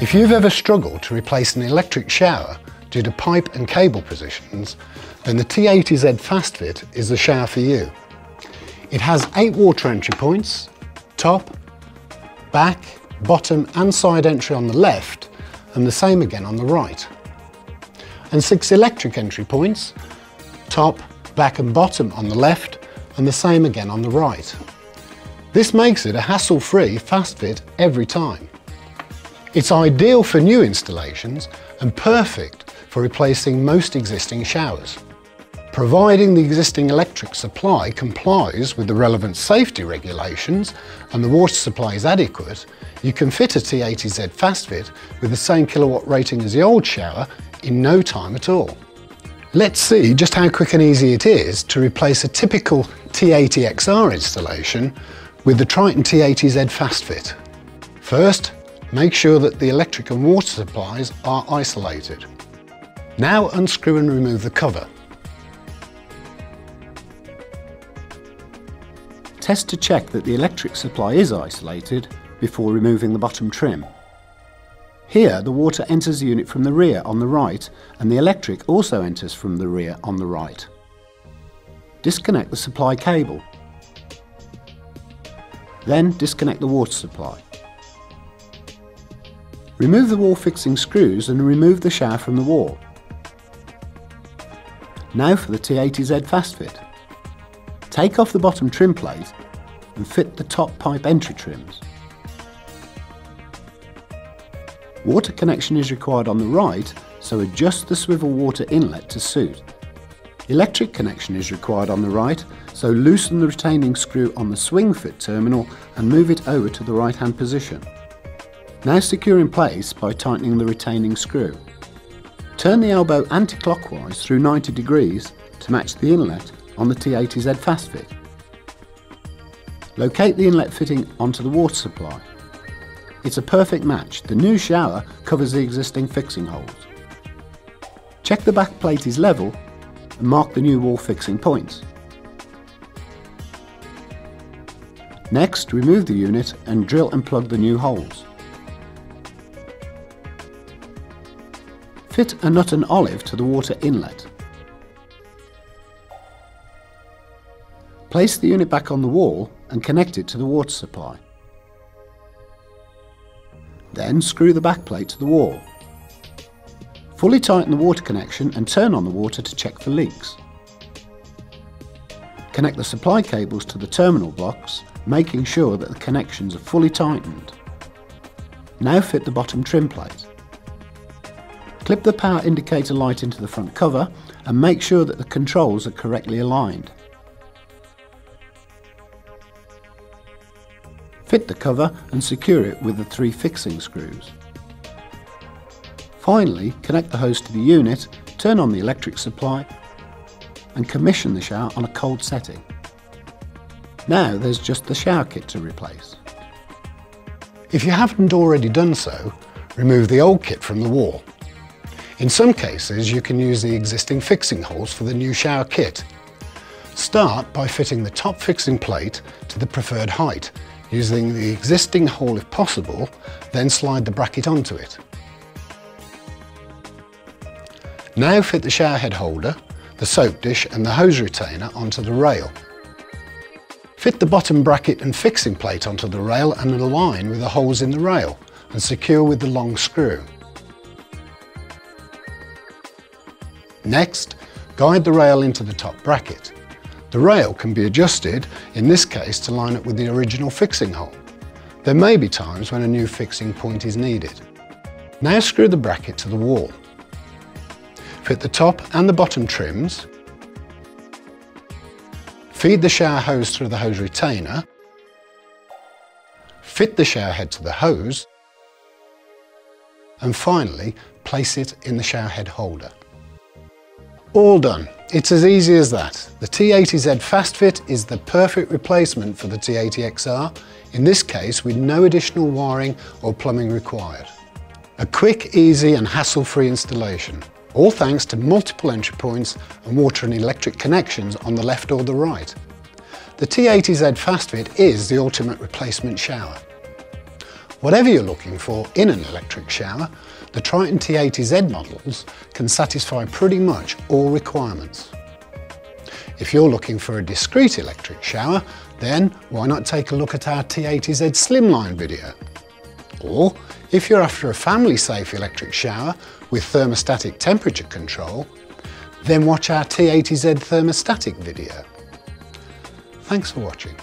If you've ever struggled to replace an electric shower due to pipe and cable positions, then the T80Z FastFit is the shower for you. It has eight water entry points, top, back, bottom and side entry on the left and the same again on the right. And six electric entry points, top, back and bottom on the left and the same again on the right. This makes it a hassle-free fast fit every time. It's ideal for new installations and perfect for replacing most existing showers. Providing the existing electric supply complies with the relevant safety regulations and the water supply is adequate, you can fit a T80Z FastFit with the same kilowatt rating as the old shower in no time at all. Let's see just how quick and easy it is to replace a typical T80XR installation with the Triton T80Z FastFit. First, Make sure that the electric and water supplies are isolated. Now unscrew and remove the cover. Test to check that the electric supply is isolated before removing the bottom trim. Here the water enters the unit from the rear on the right and the electric also enters from the rear on the right. Disconnect the supply cable. Then disconnect the water supply. Remove the wall fixing screws and remove the shower from the wall. Now for the T80Z FastFit. Take off the bottom trim plate and fit the top pipe entry trims. Water connection is required on the right, so adjust the swivel water inlet to suit. Electric connection is required on the right, so loosen the retaining screw on the swing fit terminal and move it over to the right hand position. Now secure in place by tightening the retaining screw. Turn the elbow anti-clockwise through 90 degrees to match the inlet on the T80Z fast fit. Locate the inlet fitting onto the water supply. It's a perfect match. The new shower covers the existing fixing holes. Check the back plate is level and mark the new wall fixing points. Next, remove the unit and drill and plug the new holes. Fit a nut and olive to the water inlet. Place the unit back on the wall and connect it to the water supply. Then screw the back plate to the wall. Fully tighten the water connection and turn on the water to check for leaks. Connect the supply cables to the terminal blocks, making sure that the connections are fully tightened. Now fit the bottom trim plate. Clip the power indicator light into the front cover and make sure that the controls are correctly aligned. Fit the cover and secure it with the three fixing screws. Finally, connect the hose to the unit, turn on the electric supply and commission the shower on a cold setting. Now there's just the shower kit to replace. If you haven't already done so, remove the old kit from the wall. In some cases, you can use the existing fixing holes for the new shower kit. Start by fitting the top fixing plate to the preferred height, using the existing hole if possible, then slide the bracket onto it. Now fit the shower head holder, the soap dish and the hose retainer onto the rail. Fit the bottom bracket and fixing plate onto the rail and align with the holes in the rail and secure with the long screw. Next, guide the rail into the top bracket. The rail can be adjusted, in this case to line up with the original fixing hole. There may be times when a new fixing point is needed. Now screw the bracket to the wall. Fit the top and the bottom trims. Feed the shower hose through the hose retainer. Fit the shower head to the hose. And finally, place it in the shower head holder. All done. It's as easy as that. The T80Z FastFit is the perfect replacement for the T80XR, in this case with no additional wiring or plumbing required. A quick, easy and hassle-free installation. all thanks to multiple entry points and water and electric connections on the left or the right. The T80Z FastFit is the ultimate replacement shower. Whatever you're looking for in an electric shower, the Triton T80Z models can satisfy pretty much all requirements. If you're looking for a discreet electric shower, then why not take a look at our T80Z Slimline video? Or if you're after a family safe electric shower with thermostatic temperature control, then watch our T80Z thermostatic video. Thanks for watching.